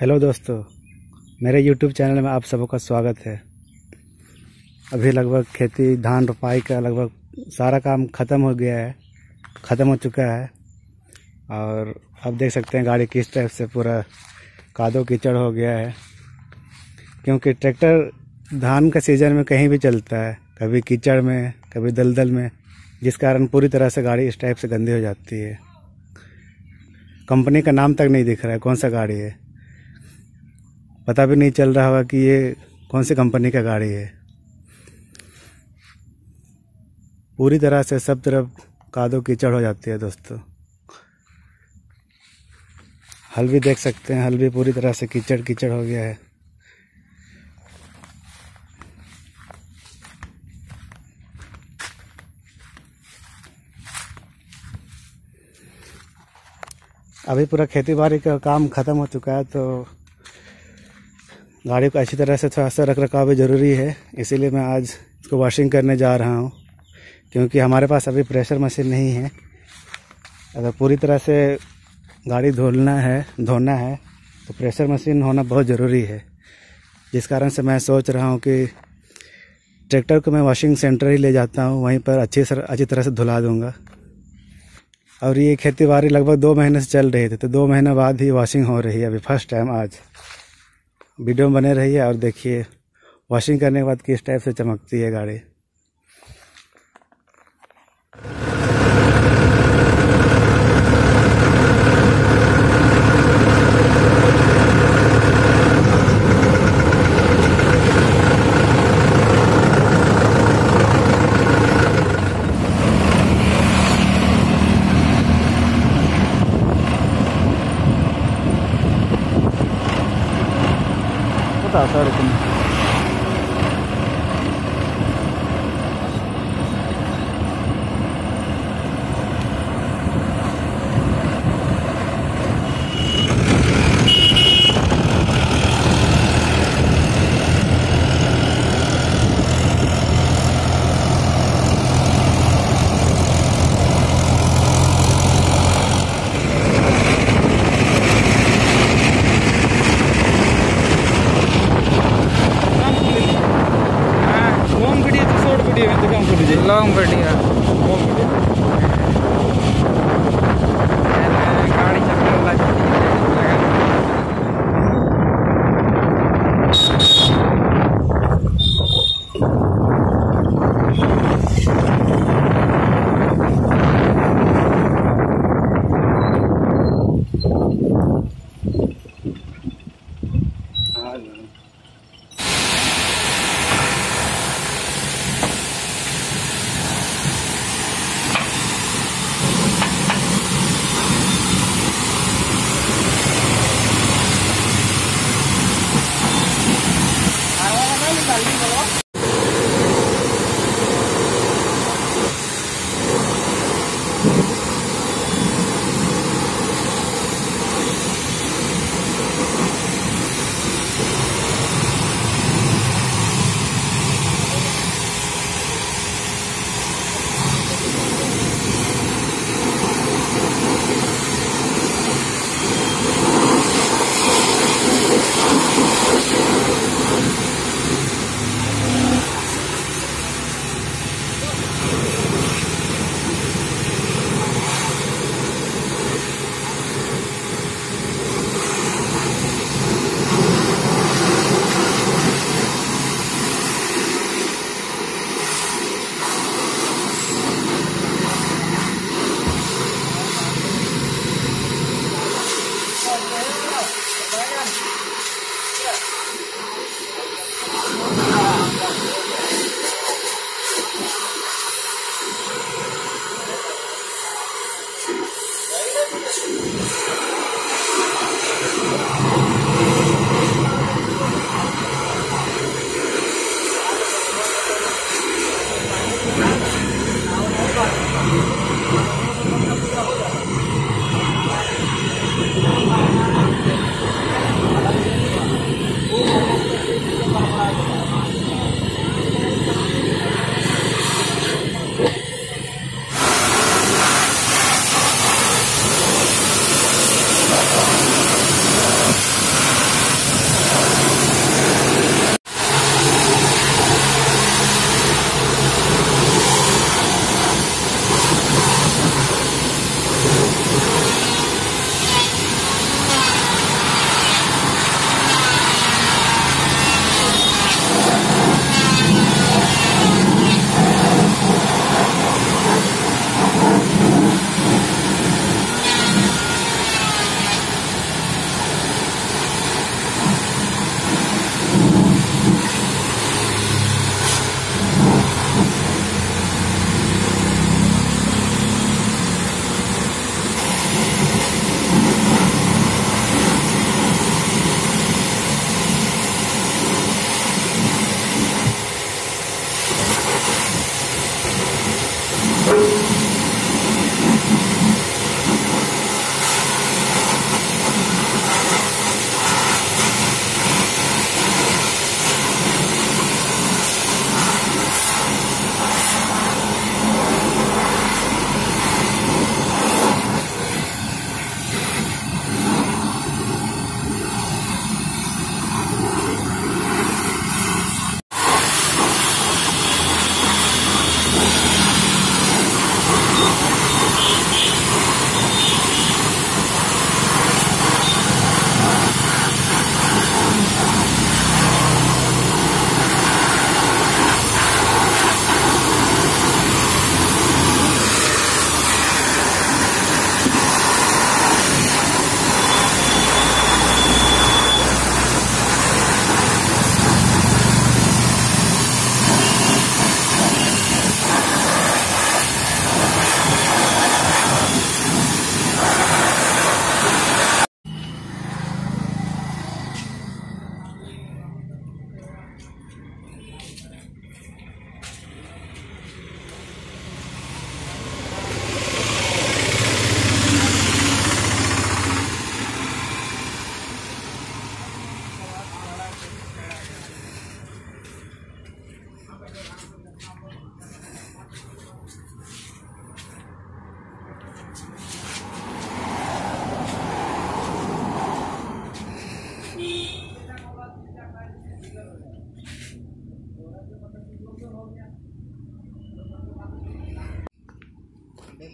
Hello दोस्तों, मेरे YouTube channel में आप सबका स्वागत है। अभी लगभग खेती, धान रोपाई का लगभग सारा काम ख़त्म हो गया है, ख़त्म हो चुका है। और अब देख सकते हैं गाड़ी किस टाइप से पूरा कादो कीचड़ हो गया है। क्योंकि ट्रैक्टर धान का सीज़न में कहीं भी चलता है, कभी कीचड़ में, कभी दलदल में, जिस कारण पूरी तरह से गाड़ी इस टाइप से गंदी हो जाती है। कंपनी का नाम तक नहीं दिख रहा है कौन सा गाड़ी है। पता भी नहीं चल रहा होगा कि ये कौन सी कंपनी का गाड़ी है। पूरी तरह से सब तरफ़ कादो कीचड़ हो जाती है दोस्तों। हल भी देख सकते हैं, हल भी पूरी तरह से कीचड़ कीचड़ हो गया है। अभी पूरा खेती बाड़ी का काम ख़त्म हो चुका है तो गाड़ी को अच्छी तरह से थोड़ा सा रख रखाव ज़रूरी है, इसीलिए मैं आज इसको वॉशिंग करने जा रहा हूँ, क्योंकि हमारे पास अभी प्रेशर मशीन नहीं है। अगर पूरी तरह से गाड़ी धोना है धोना है तो प्रेशर मशीन होना बहुत ज़रूरी है। जिस कारण से मैं सोच रहा हूँ कि ट्रैक्टर को मैं वॉशिंग सेंटर ही ले जाता हूँ, वहीं पर अच्छी सर, अच्छी तरह से धुला दूँगा। और ये खेती बाड़ी लगभग दो महीने से चल रही थी तो दो महीने बाद ही वॉशिंग हो रही है, अभी फ़र्स्ट टाइम आज। वीडियो में बने रहिए और देखिए। वॉशिंग करने के बाद किस टाइप से चमकती है गाड़ी? தாத்தாக இருக்கும் लॉन्ग वीडियो